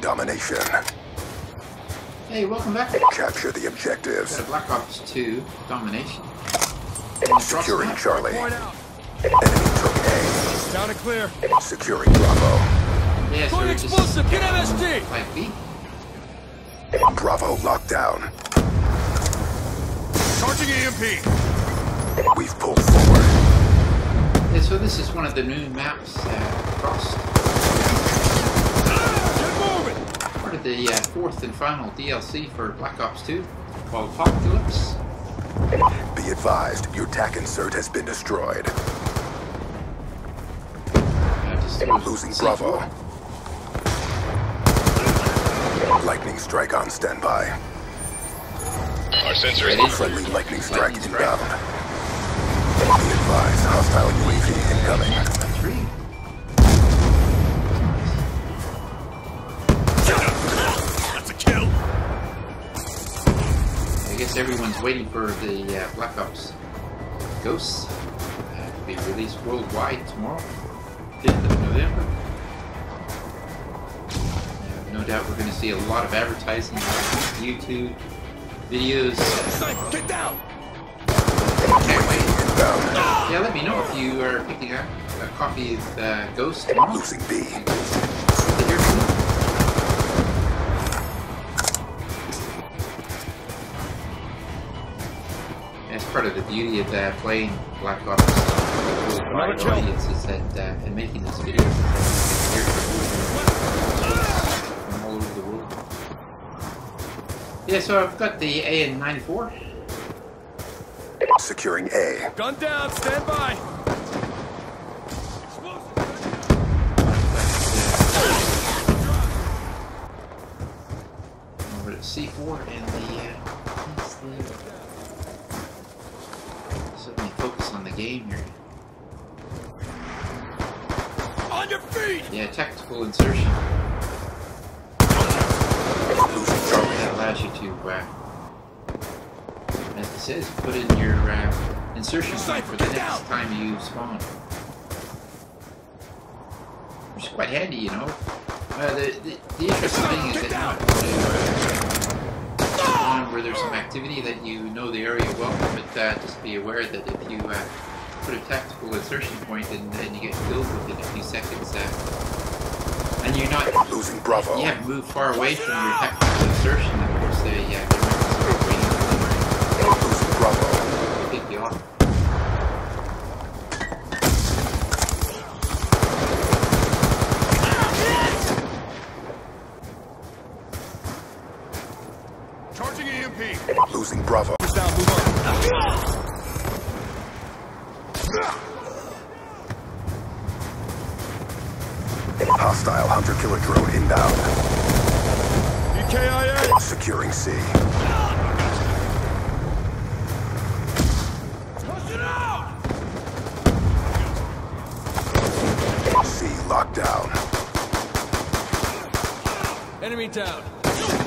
Domination. Hey, welcome back. Capture the objectives. Got a Black Ops 2 domination. Securing Charlie. Point out. Enemy took A. Down and clear. Securing Bravo. the map. Yeah, so Going we're just explosive. Get MSG. Like B. Bravo lockdown. Charging EMP. We've pulled forward. Yeah, so this is one of the new maps, uh, Frost. Get moving. Part of the uh, fourth and final DLC for Black Ops 2 called Apocalypse. Be advised, your TAC insert has been destroyed. Uh, just through Losing C4. Bravo. Lightning strike on standby. Our sensors Ready? Friendly lightning strike Lightning strike. inbound. Be advised, hostile UAV incoming. Everyone's waiting for the uh, Black Ops Ghosts uh, to be released worldwide tomorrow, 5th of November. Uh, no doubt we're going to see a lot of advertising on YouTube, videos. Get down. Can't wait. Yeah, let me know if you are picking up a copy of uh, Ghost tomorrow. Losing B. part of the beauty of uh, playing Black Ops with Another wide kill. audiences and, uh, and making this video. is that you from all over the world. Yeah, so I've got the A AN94. Securing A. Gun down. Stand by. over to C4 and the uh, let's see. suddenly focus on the game here. On your feet. Yeah, tactical insertion. That allows you to, uh, as it says, put in your uh, insertion point for the next down. time you spawn. Which is quite handy, you know. Uh, the, the, the interesting thing is that you where there's some activity that you know the area well, but uh, just be aware that if you uh, put a tactical insertion point and, and you get killed within a few seconds, uh, and you're not Losing Bravo. you haven't moved far away from your tactical insertion, of course, they, uh, they might start waiting Losing Bravo. to pick you off. Charging Losing Bravo. Down. Move up. Hostile hunter killer drone inbound. EKIA. Securing C. Push. C locked. Enemy down.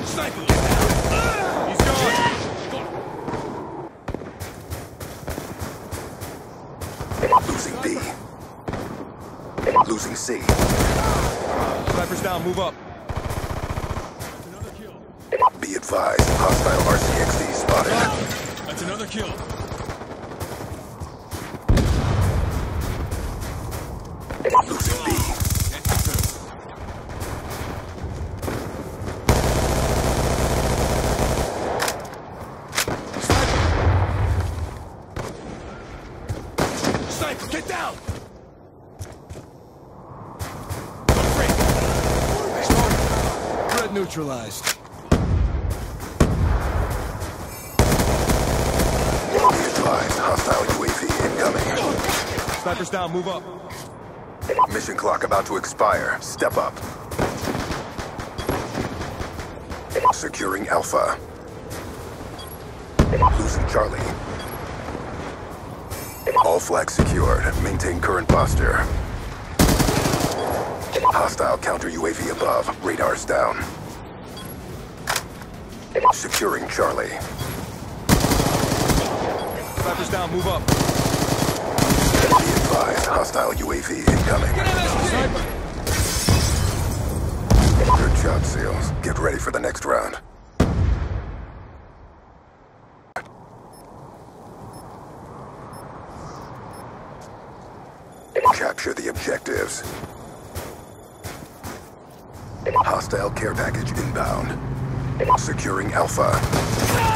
Sniper. He's gone. Losing B. Losing C. Sniper's down. Move up. That's another kill. Be advised, hostile RCXD spotted. That's another kill. Neutralized. Be advised, hostile UAV incoming. Sniper's down, move up. Mission clock about to expire. Step up. Securing Alpha. Losing Charlie. All flags secured. Maintain current posture. Hostile counter UAV above. Radars down. Securing Charlie. Sniper's down, move up. Be advised, hostile UAV incoming. Sniper! Good job, SEALs. Get ready for the next round. Capture the objectives. Hostile care package inbound. Securing Alpha.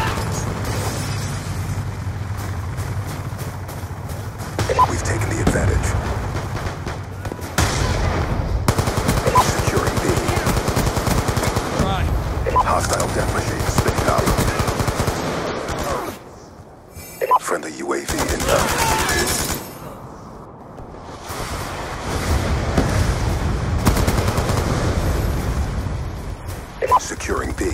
Securing B.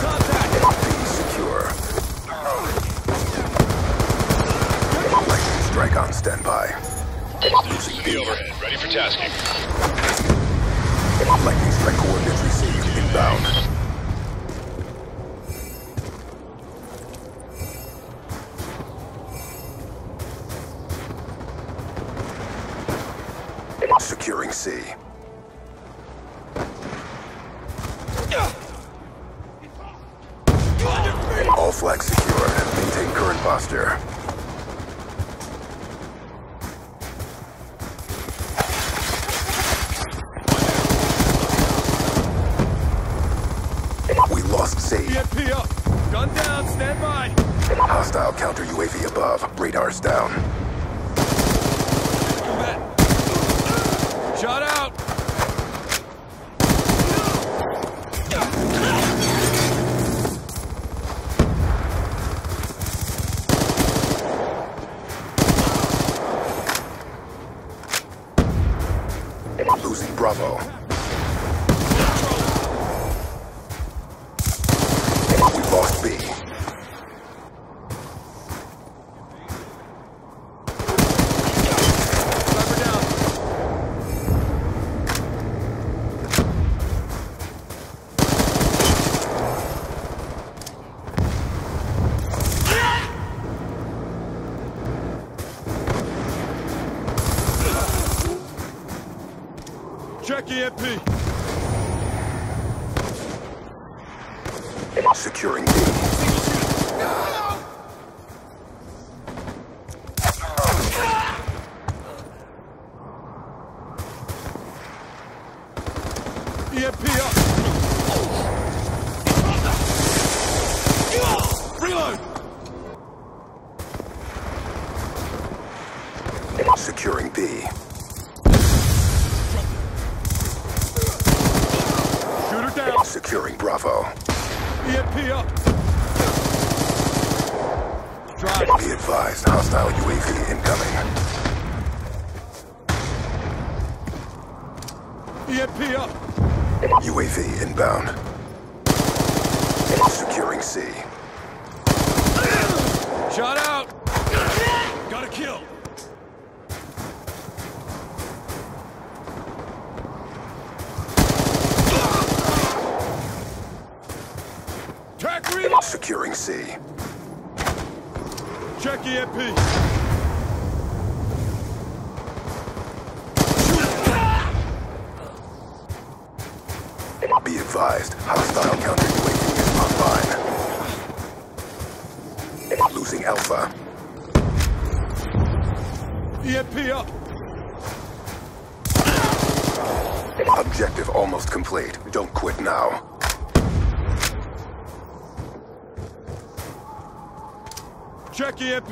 Contact. B secure. Strike on standby. Losing B. ready for tasking. Lightning strike coordinates received inbound. C. All flags secure. Maintain current posture. We lost C. EMP up. Gun down. Stand by. Hostile counter UAV above. Radars down. Shot out. Losing Bravo. We lost B. Sniper down. Check E EMP. Securing B. EMP up. Reload. Securing B. Shooter down. Securing Bravo. EMP up. Drive. Be advised, hostile UAV incoming. EMP up. UAV inbound. Securing C. Shot out. Got a kill. Track reload. Securing C. Check EMP. Be advised, hostile counter UAV is online. Losing Alpha. EMP up. Objective almost complete. Don't quit now. Check EMP.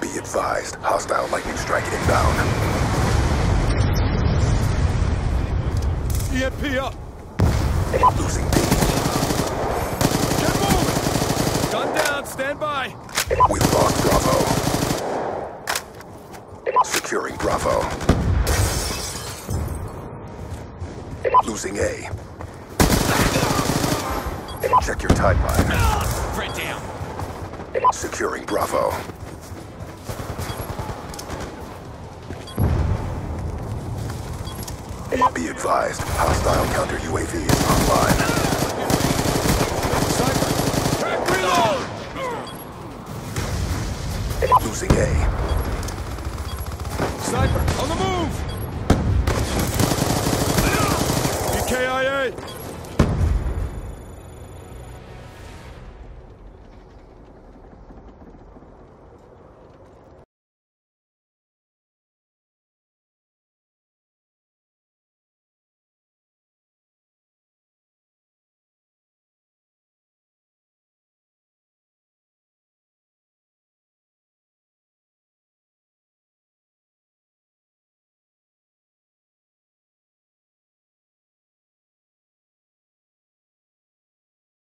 Be advised, hostile lightning strike inbound. EMP up. Losing B. Get moving. Gun down. Stand by. We've lost Bravo. Securing Bravo. Losing A. Check your timeline. Right down. Securing Bravo. Be advised, hostile counter UAV is online. Sniper. Reload. Losing A. Sniper, on the move! EKIA!